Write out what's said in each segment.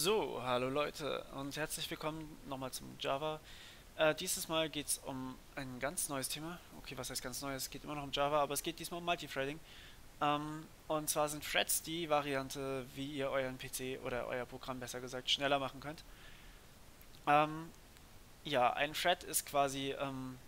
So, hallo Leute und herzlich willkommen nochmal zum Java. Äh, dieses Mal geht es um ein ganz neues Thema. Okay, was heißt ganz neues? Es geht immer noch um Java, aber es geht diesmal um Multithreading. Ähm, und zwar sind Threads die Variante, wie ihr euren PC oder euer Programm besser gesagt schneller machen könnt. Ähm, ja, ein Thread ist quasi ähm,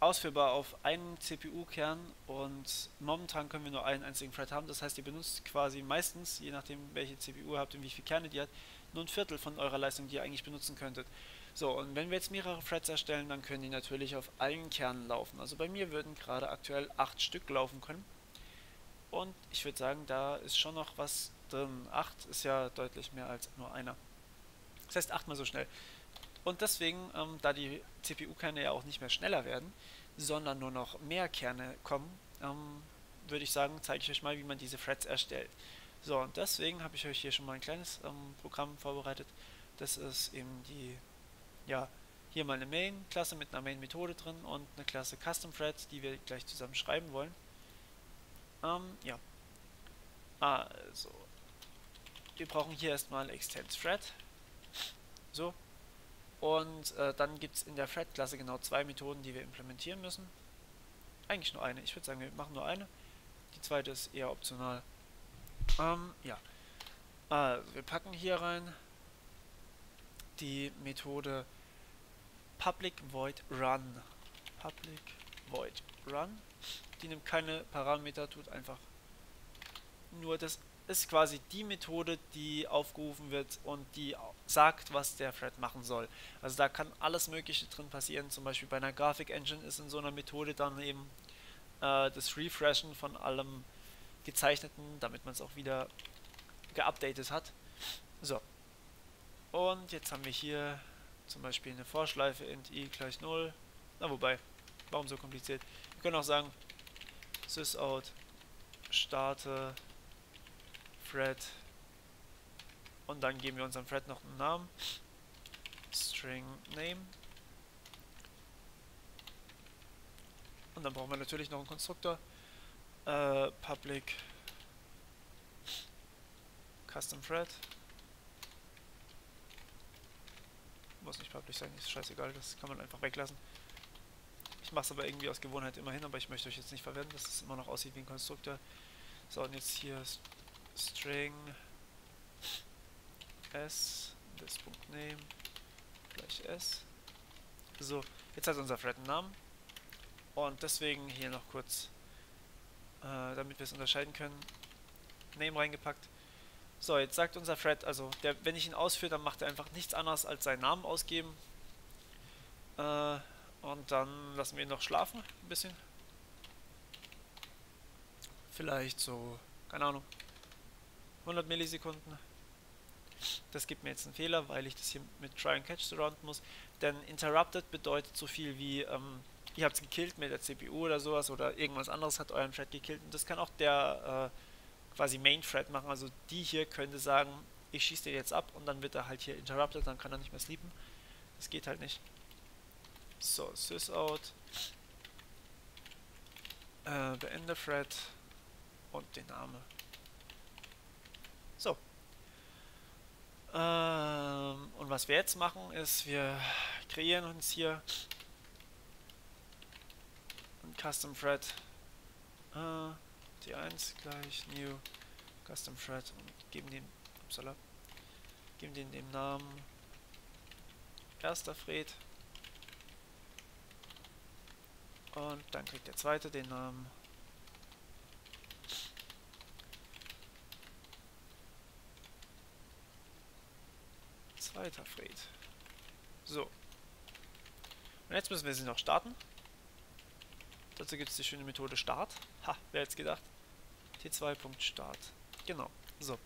ausführbar auf einen CPU-Kern und momentan können wir nur einen einzigen Thread haben. Das heißt, ihr benutzt quasi meistens, je nachdem welche CPU ihr habt und wie viele Kerne die hat, nur ein Viertel von eurer Leistung, die ihr eigentlich benutzen könntet. So, und wenn wir jetzt mehrere Threads erstellen, dann können die natürlich auf allen Kernen laufen. Also bei mir würden gerade aktuell acht Stück laufen können. Und ich würde sagen, da ist schon noch was drin. Acht ist ja deutlich mehr als nur einer. Das heißt achtmal so schnell. Und deswegen, ähm, da die CPU-Kerne ja auch nicht mehr schneller werden, sondern nur noch mehr Kerne kommen, ähm, würde ich sagen, zeige ich euch mal, wie man diese Threads erstellt. So, und deswegen habe ich euch hier schon mal ein kleines ähm, Programm vorbereitet. Das ist eben die, ja, hier mal eine Main-Klasse mit einer Main-Methode drin und eine Klasse Custom Thread, die wir gleich zusammen schreiben wollen. Ähm, ja. Also, wir brauchen hier erstmal Extend Thread. So, und äh, dann gibt es in der Thread-Klasse genau zwei Methoden, die wir implementieren müssen. Eigentlich nur eine. Ich würde sagen, wir machen nur eine. Die zweite ist eher optional. Ähm, ja. Also, wir packen hier rein die Methode public void run. Public void run. Die nimmt keine Parameter, tut einfach nur das ist quasi die Methode, die aufgerufen wird und die sagt, was der Thread machen soll. Also da kann alles mögliche drin passieren, zum Beispiel bei einer Grafik-Engine ist in so einer Methode dann eben äh, das Refreshen von allem Gezeichneten, damit man es auch wieder geupdatet hat. So. Und jetzt haben wir hier zum Beispiel eine Vorschleife int i gleich 0. Na wobei, warum so kompliziert? Wir können auch sagen sysout starte Thread und dann geben wir unserem Thread noch einen Namen. String Name. Und dann brauchen wir natürlich noch einen Konstruktor. Äh, public Custom Thread. Muss nicht public sein, ist scheißegal, das kann man einfach weglassen. Ich mache es aber irgendwie aus Gewohnheit immerhin, aber ich möchte euch jetzt nicht verwenden, dass es immer noch aussieht wie ein Konstruktor. So, und jetzt hier string s this.name gleich s. So, jetzt hat unser Thread einen Namen. Und deswegen hier noch kurz, äh, damit wir es unterscheiden können, Name reingepackt. So, jetzt sagt unser Thread, also der, wenn ich ihn ausführe, dann macht er einfach nichts anderes als seinen Namen ausgeben. Äh, und dann lassen wir ihn noch schlafen, ein bisschen. Vielleicht so, keine Ahnung, 100 Millisekunden. Das gibt mir jetzt einen Fehler, weil ich das hier mit Try and Catch surrounden muss. Denn Interrupted bedeutet so viel wie, ähm, ihr habt es gekillt mit der CPU oder sowas oder irgendwas anderes hat euren Thread gekillt. Und das kann auch der äh, quasi Main Thread machen. Also die hier könnte sagen, ich schieße den jetzt ab und dann wird er halt hier interrupted, dann kann er nicht mehr sleepen. Das geht halt nicht. So, sysout. Äh, beende Thread und den Namen. So. Ähm, und was wir jetzt machen, ist, wir kreieren uns hier Custom Thread äh, T1 gleich New Custom Thread und geben den, upsala, geben den den Namen erster Fred und dann kriegt der zweite den Namen Zweiter Fred. So. Und jetzt müssen wir sie noch starten. Dazu gibt es die schöne Methode Start. Ha, wer hätte gedacht? T2.start. Genau. So.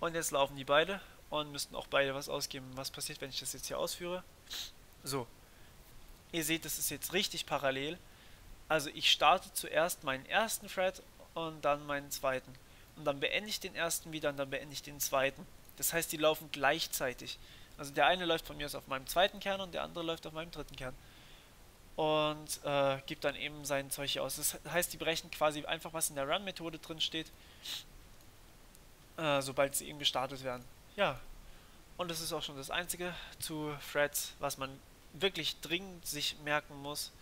Und jetzt laufen die beide und müssten auch beide was ausgeben. Was passiert, wenn ich das jetzt hier ausführe? So. Ihr seht, das ist jetzt richtig parallel. Also ich starte zuerst meinen ersten Thread und dann meinen zweiten. Und dann beende ich den ersten wieder und dann beende ich den zweiten. Das heißt, die laufen gleichzeitig. Also der eine läuft von mir aus auf meinem zweiten Kern und der andere läuft auf meinem dritten Kern. Und äh, gibt dann eben sein Zeug hier aus. Das heißt, die berechnen quasi einfach, was in der Run-Methode drin steht, äh, sobald sie eben gestartet werden. Ja, Und das ist auch schon das einzige zu Threads, was man wirklich dringend sich merken muss.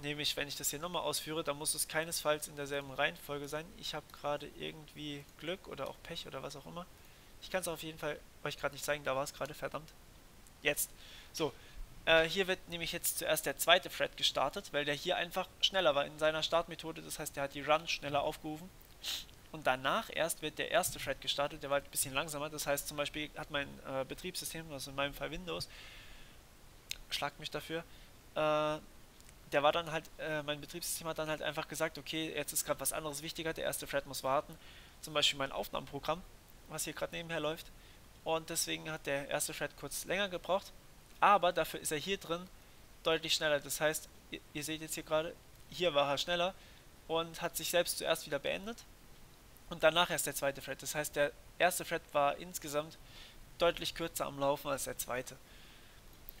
Nämlich, wenn ich das hier nochmal ausführe, dann muss es keinesfalls in derselben Reihenfolge sein. Ich habe gerade irgendwie Glück oder auch Pech oder was auch immer. Ich kann es auf jeden Fall euch gerade nicht zeigen, da war es gerade, verdammt. Jetzt. So, äh, hier wird nämlich jetzt zuerst der zweite Thread gestartet, weil der hier einfach schneller war in seiner Startmethode. Das heißt, der hat die Run schneller aufgerufen. Und danach erst wird der erste Thread gestartet, der war halt ein bisschen langsamer. Das heißt zum Beispiel hat mein äh, Betriebssystem, also in meinem Fall Windows, schlagt mich dafür, äh, der war dann halt, äh, mein Betriebssystem hat dann halt einfach gesagt, okay, jetzt ist gerade was anderes wichtiger, der erste Thread muss warten. Zum Beispiel mein Aufnahmeprogramm, was hier gerade nebenher läuft. Und deswegen hat der erste Thread kurz länger gebraucht. Aber dafür ist er hier drin deutlich schneller. Das heißt, ihr, ihr seht jetzt hier gerade, hier war er schneller und hat sich selbst zuerst wieder beendet. Und danach erst der zweite Thread. Das heißt, der erste Thread war insgesamt deutlich kürzer am Laufen als der zweite.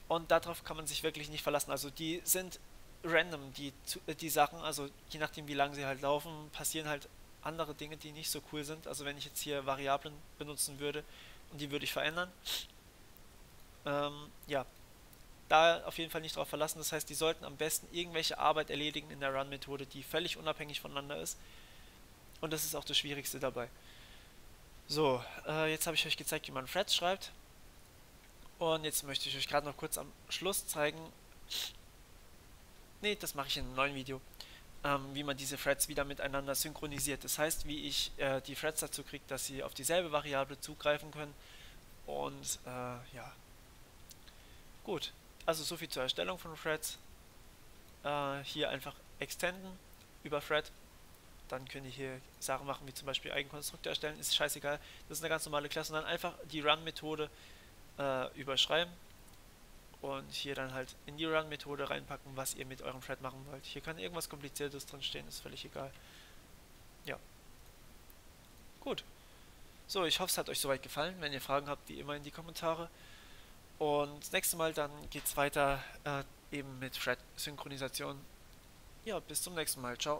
Und darauf kann man sich wirklich nicht verlassen. Also die sind random, die, äh, die Sachen, also je nachdem wie lange sie halt laufen, passieren halt andere Dinge, die nicht so cool sind. Also wenn ich jetzt hier Variablen benutzen würde und die würde ich verändern, ähm, ja, da auf jeden Fall nicht drauf verlassen. Das heißt, die sollten am besten irgendwelche Arbeit erledigen in der Run-Methode, die völlig unabhängig voneinander ist. Und das ist auch das Schwierigste dabei. So, äh, jetzt habe ich euch gezeigt, wie man Threads schreibt. Und jetzt möchte ich euch gerade noch kurz am Schluss zeigen, Ne, das mache ich in einem neuen Video, ähm, wie man diese Threads wieder miteinander synchronisiert. Das heißt, wie ich äh, die Threads dazu kriege, dass sie auf dieselbe Variable zugreifen können. Und äh, ja, gut. Also so viel zur Erstellung von Threads. Äh, hier einfach extenden über Thread. Dann könnt ihr hier Sachen machen, wie zum Beispiel Eigenkonstrukte erstellen. Ist scheißegal. Das ist eine ganz normale Klasse. Und dann einfach die Run-Methode äh, überschreiben und hier dann halt in die Run-Methode reinpacken, was ihr mit eurem Thread machen wollt. Hier kann irgendwas kompliziertes drin stehen, ist völlig egal. Ja. Gut. So, ich hoffe, es hat euch soweit gefallen. Wenn ihr Fragen habt, wie immer in die Kommentare. Und das nächste Mal dann geht es weiter äh, eben mit Thread-Synchronisation. Ja, bis zum nächsten Mal. Ciao.